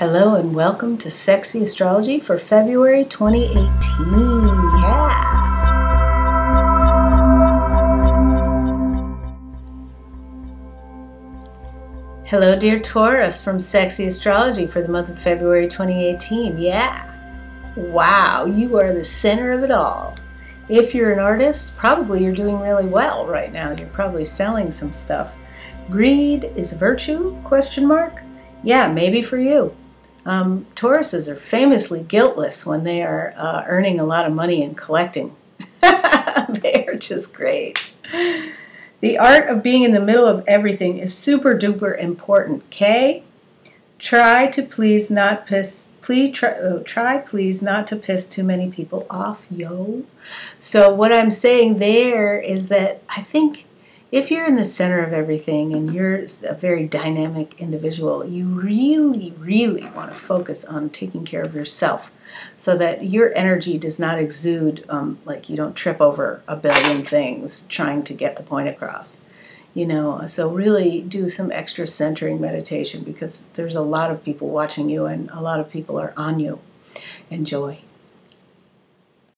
Hello and welcome to Sexy Astrology for February 2018. Yeah. Hello, dear Taurus, from Sexy Astrology for the month of February 2018. Yeah. Wow, you are the center of it all. If you're an artist, probably you're doing really well right now. You're probably selling some stuff. Greed is virtue? Question mark. Yeah, maybe for you. Um, Tauruses are famously guiltless when they are uh, earning a lot of money and collecting. they are just great. The art of being in the middle of everything is super duper important. Okay? Try to please not piss. Please try, oh, try please not to piss too many people off, yo. So what I'm saying there is that I think if you're in the center of everything and you're a very dynamic individual, you really, really want to focus on taking care of yourself so that your energy does not exude um, like you don't trip over a billion things trying to get the point across. You know, so really do some extra centering meditation because there's a lot of people watching you and a lot of people are on you. Enjoy.